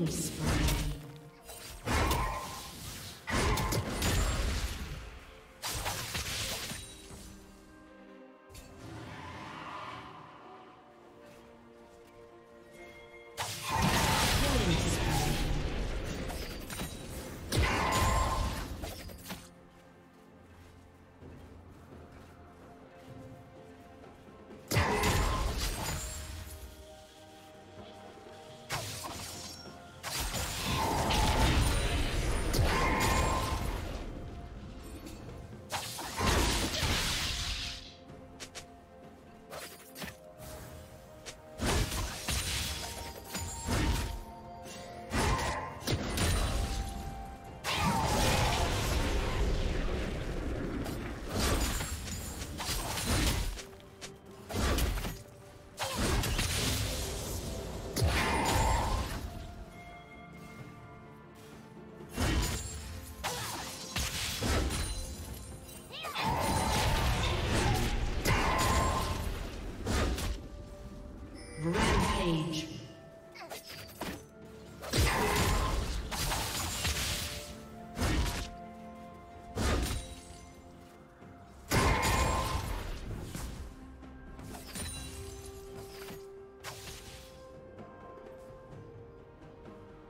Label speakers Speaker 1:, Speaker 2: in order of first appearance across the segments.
Speaker 1: Killing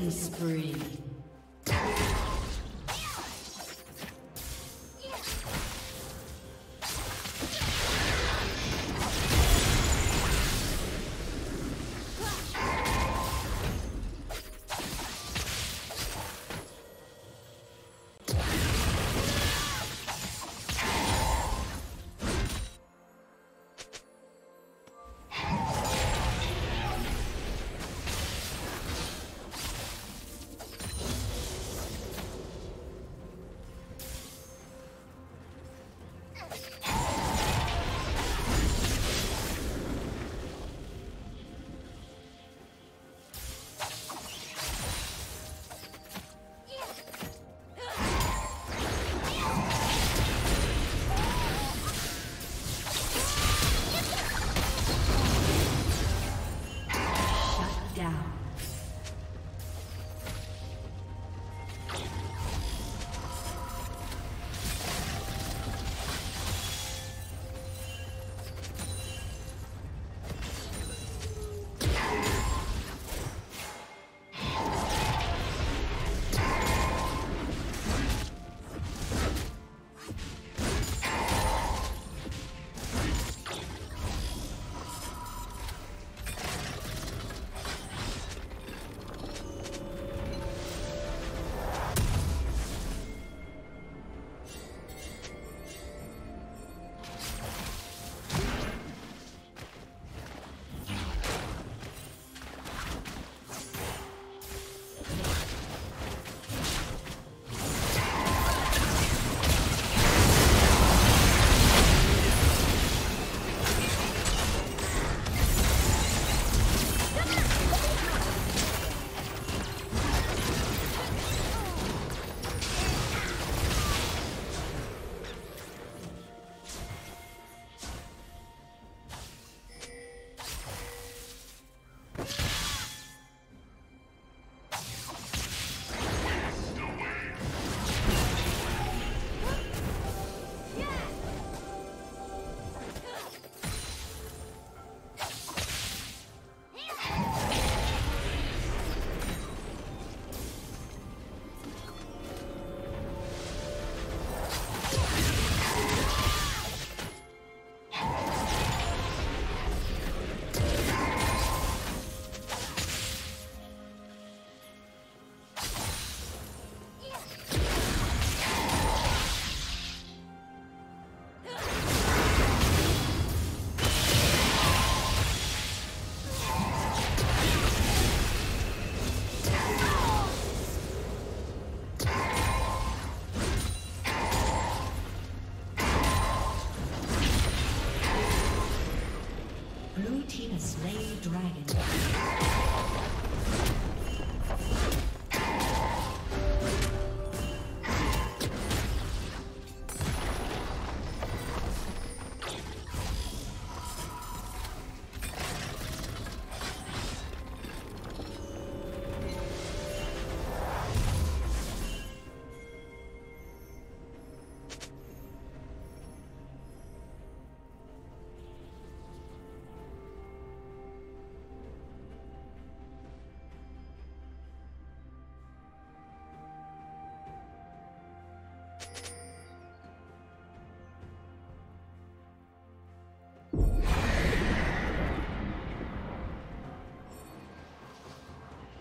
Speaker 1: Killing spree.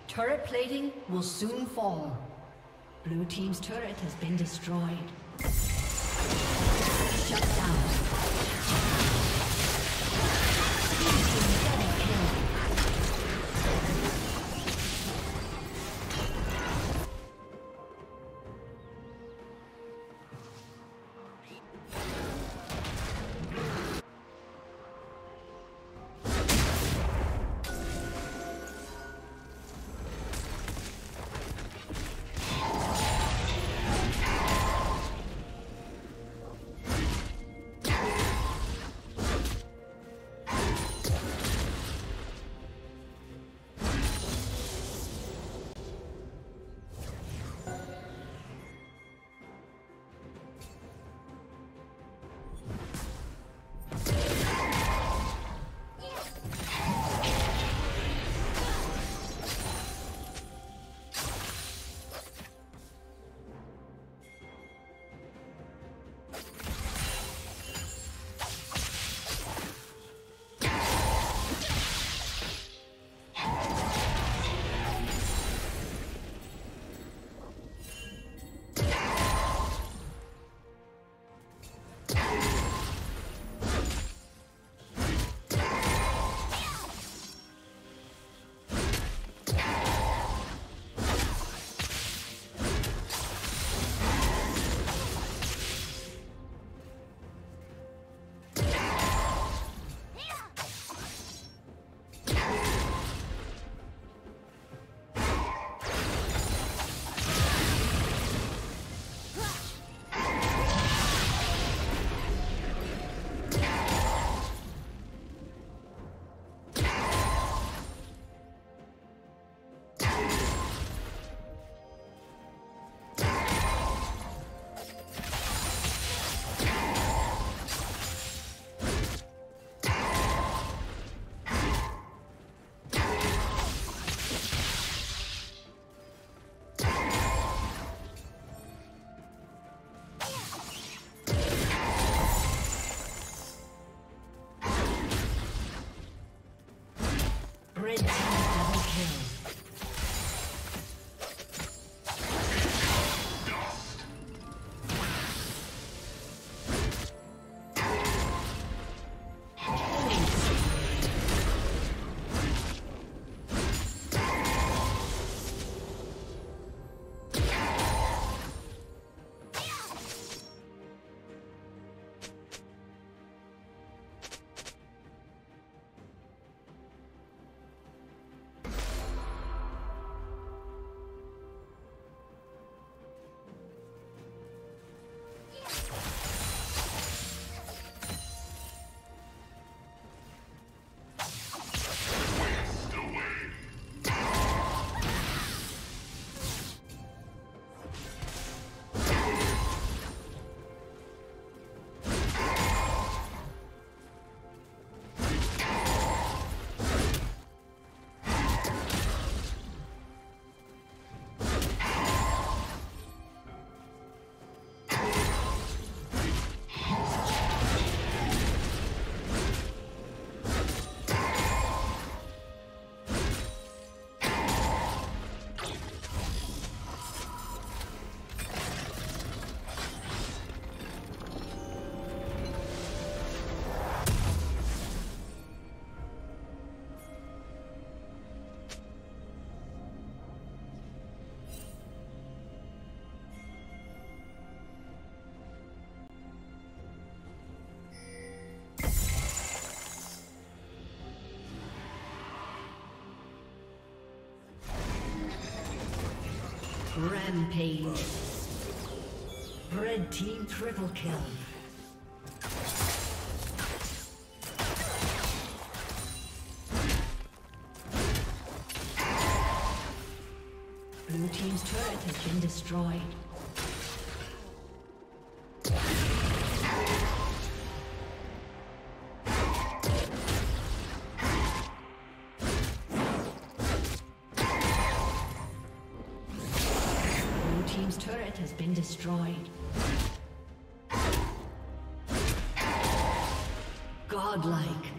Speaker 1: Turret plating will soon fall. Blue Team's turret has been destroyed. Shut down. Rampage. Red team triple kill. Blue team's turret has been destroyed. Destroyed. Godlike.